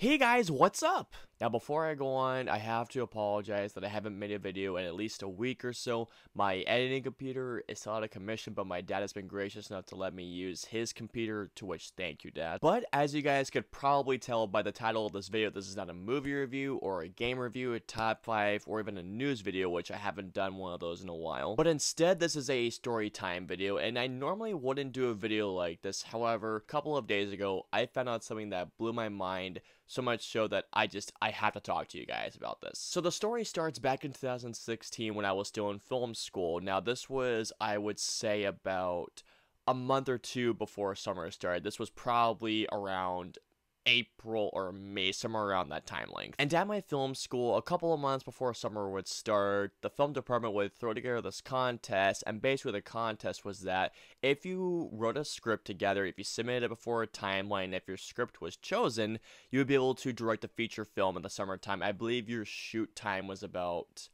Hey guys, what's up? Now before I go on, I have to apologize that I haven't made a video in at least a week or so. My editing computer is still out of commission, but my dad has been gracious enough to let me use his computer, to which thank you dad. But as you guys could probably tell by the title of this video, this is not a movie review or a game review, a top 5, or even a news video, which I haven't done one of those in a while. But instead, this is a story time video, and I normally wouldn't do a video like this. However, a couple of days ago, I found out something that blew my mind so much so that I just I have to talk to you guys about this. So the story starts back in 2016 when I was still in film school. Now this was I would say about a month or two before summer started. This was probably around April or May, somewhere around that time length. And at my film school, a couple of months before summer would start, the film department would throw together this contest. And basically, the contest was that if you wrote a script together, if you submitted it before a timeline, if your script was chosen, you would be able to direct a feature film in the summertime. I believe your shoot time was about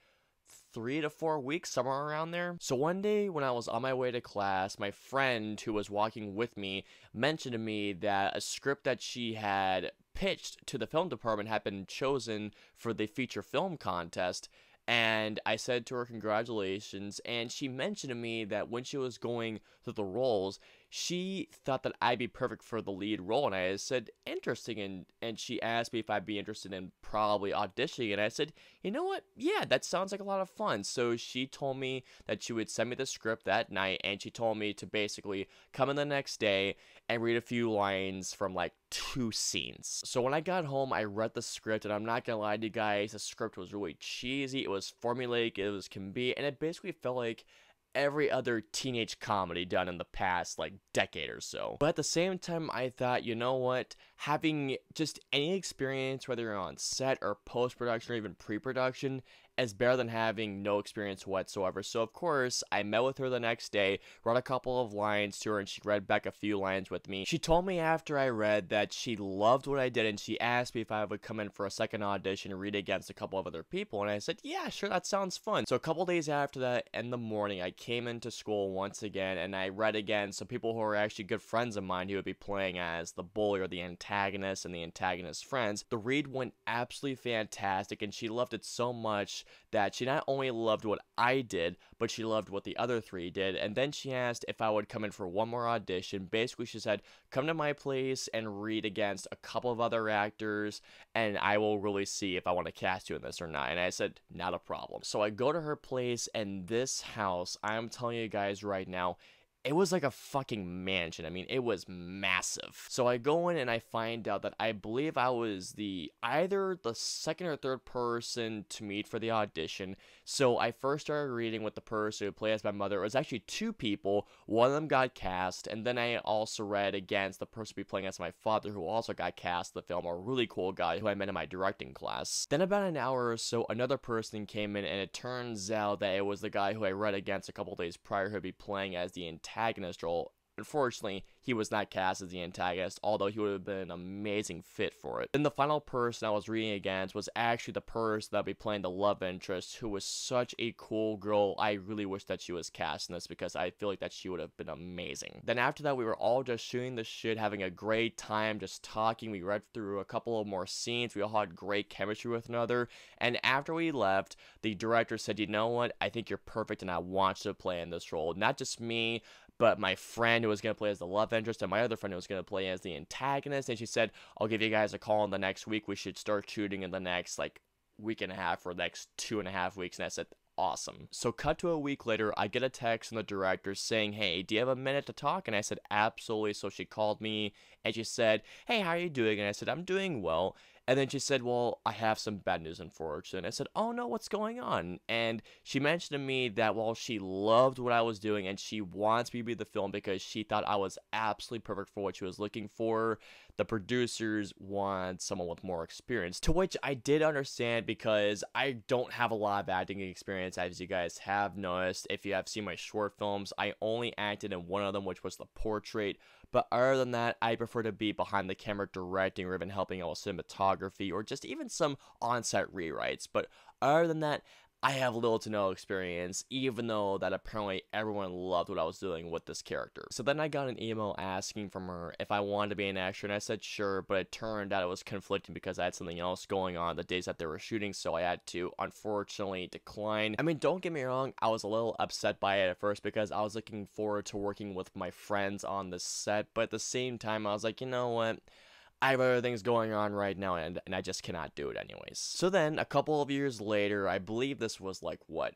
three to four weeks, somewhere around there. So one day when I was on my way to class, my friend who was walking with me mentioned to me that a script that she had pitched to the film department had been chosen for the feature film contest. And I said to her, Congratulations. And she mentioned to me that when she was going through the roles, she thought that I'd be perfect for the lead role. And I said, Interesting. And, and she asked me if I'd be interested in probably auditioning. And I said, You know what? Yeah, that sounds like a lot of fun. So she told me that she would send me the script that night. And she told me to basically come in the next day and read a few lines from like two scenes. So when I got home, I read the script, and I'm not gonna lie to you guys, the script was really cheesy, it was formulaic, it was can be, and it basically felt like every other teenage comedy done in the past like decade or so. But at the same time, I thought, you know what? Having just any experience, whether you're on set or post production or even pre production, is better than having no experience whatsoever. So, of course, I met with her the next day, read a couple of lines to her, and she read back a few lines with me. She told me after I read that she loved what I did, and she asked me if I would come in for a second audition and read against a couple of other people. And I said, Yeah, sure, that sounds fun. So, a couple days after that, in the morning, I came into school once again and I read again some people who are actually good friends of mine who would be playing as the bully or the antagonist and the antagonist's friends. The read went absolutely fantastic, and she loved it so much that she not only loved what I did, but she loved what the other three did. And then she asked if I would come in for one more audition. Basically, she said, Come to my place and read against a couple of other actors, and I will really see if I want to cast you in this or not. And I said, Not a problem. So I go to her place, and this house, I'm telling you guys right now, it was like a fucking mansion. I mean, it was massive. So I go in and I find out that I believe I was the either the second or third person to meet for the audition. So I first started reading with the person who played as my mother. It was actually two people. One of them got cast, and then I also read against the person be playing as my father, who also got cast the film. A really cool guy who I met in my directing class. Then about an hour or so, another person came in, and it turns out that it was the guy who I read against a couple days prior who'd be playing as the antagonist role. Unfortunately, he was not cast as the antagonist, although he would have been an amazing fit for it. Then the final person I was reading against was actually the person that would be playing the love interest, who was such a cool girl. I really wish that she was cast in this because I feel like that she would have been amazing. Then after that, we were all just shooting the shit, having a great time, just talking. We read through a couple of more scenes. We all had great chemistry with another. And after we left, the director said, you know what? I think you're perfect and I want you to play in this role. Not just me, but my friend who was going to play as the love interest and my other friend who was going to play as the antagonist. And she said, I'll give you guys a call in the next week. We should start shooting in the next like week and a half or next two and a half weeks. And I said, awesome. So cut to a week later, I get a text from the director saying, "Hey, do you have a minute to talk?" And I said, "Absolutely." So she called me and she said, "Hey, how are you doing?" And I said, "I'm doing well." And then she said, Well, I have some bad news, unfortunately. I said, Oh no, what's going on? And she mentioned to me that while she loved what I was doing and she wants me to be the film because she thought I was absolutely perfect for what she was looking for, the producers want someone with more experience. To which I did understand because I don't have a lot of acting experience, as you guys have noticed. If you have seen my short films, I only acted in one of them, which was The Portrait. But other than that, I prefer to be behind the camera directing or even helping out with cinematography or just even some on set rewrites. But other than that, I have little to no experience, even though that apparently everyone loved what I was doing with this character. So then I got an email asking from her if I wanted to be an actor, and I said sure, but it turned out it was conflicting because I had something else going on the days that they were shooting, so I had to unfortunately decline. I mean, don't get me wrong, I was a little upset by it at first because I was looking forward to working with my friends on the set, but at the same time, I was like, you know what? I have other things going on right now and, and I just cannot do it anyways. So then, a couple of years later, I believe this was like, what,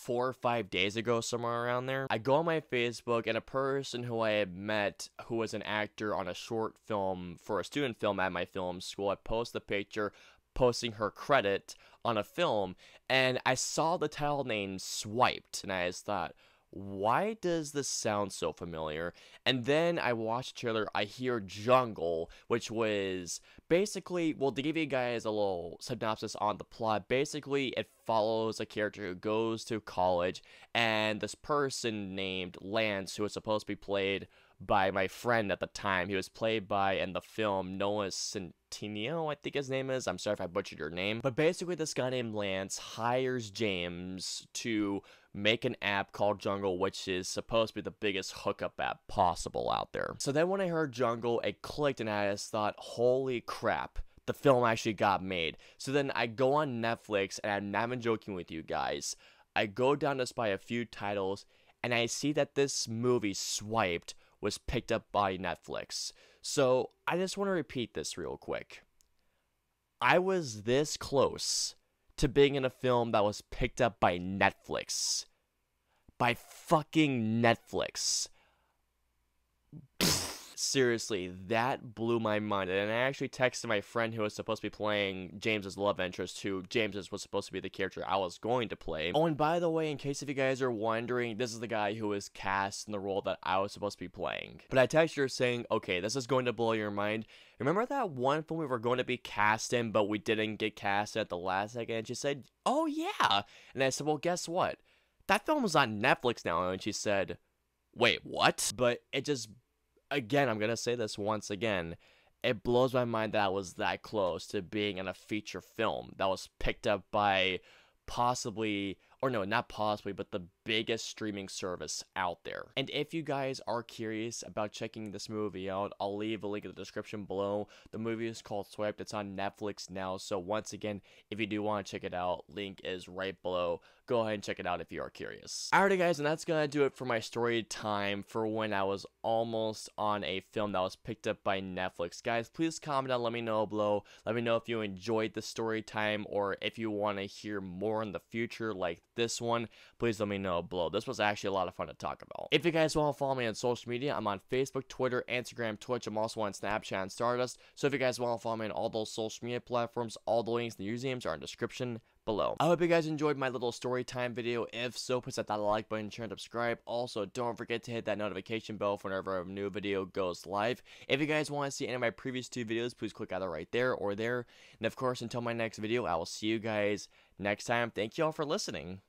four or five days ago, somewhere around there. I go on my Facebook, and a person who I had met who was an actor on a short film for a student film at my film school, I post the picture posting her credit on a film, and I saw the title name swiped, and I just thought, why does this sound so familiar? And then I watch the trailer, I hear Jungle, which was basically, well, to give you guys a little synopsis on the plot, basically it follows a character who goes to college, and this person named Lance, who is supposed to be played by my friend at the time. He was played by in the film Noah Centineo, I think his name is. I'm sorry if I butchered your name. But basically, this guy named Lance hires James to make an app called Jungle, which is supposed to be the biggest hookup app possible out there. So then when I heard Jungle, it clicked and I just thought, holy crap the film actually got made. So then I go on Netflix, and I'm not even joking with you guys. I go down to spy a few titles, and I see that this movie, Swiped, was picked up by Netflix. So I just want to repeat this real quick. I was this close to being in a film that was picked up by Netflix. By fucking Netflix. Seriously, that blew my mind. And I actually texted my friend who was supposed to be playing James's love interest, who James's was supposed to be the character I was going to play. Oh, and by the way, in case if you guys are wondering, this is the guy who was cast in the role that I was supposed to be playing. But I texted her saying, okay, this is going to blow your mind. Remember that one film we were going to be cast in, but we didn't get cast at the last second? And she said, oh yeah. And I said, well, guess what? That film is on Netflix now. And she said, wait, what? But it just again, I'm gonna say this once again. It blows my mind that I was that close to being in a feature film that was picked up by possibly or no, not possibly, but the biggest streaming service out there. And if you guys are curious about checking this movie out, I'll leave a link in the description below. The movie is called Swiped. It's on Netflix now. So once again, if you do want to check it out, link is right below. Go ahead and check it out if you are curious. Alrighty guys, and that's gonna do it for my story time for when I was almost on a film that was picked up by Netflix. Guys, please comment down, let me know below. Let me know if you enjoyed the story time or if you want to hear more in the future like this one, please let me know below. This was actually a lot of fun to talk about. If you guys want to follow me on social media, I'm on Facebook, Twitter, Instagram, Twitch. I'm also on Snapchat and Stardust. So if you guys want to follow me on all those social media platforms, all the links in the usernames are in the description below. I hope you guys enjoyed my little story time video. If so, please hit that like button, share, and subscribe. Also, don't forget to hit that notification bell for whenever a new video goes live. If you guys want to see any of my previous two videos, please click either right there or there. And of course, until my next video, I will see you guys next time. Thank you all for listening.